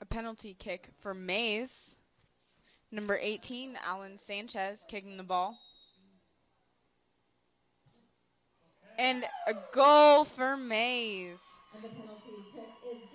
a penalty kick for Maize. Number 18, Alan Sanchez kicking the ball. And a goal for Maize. And the penalty kick is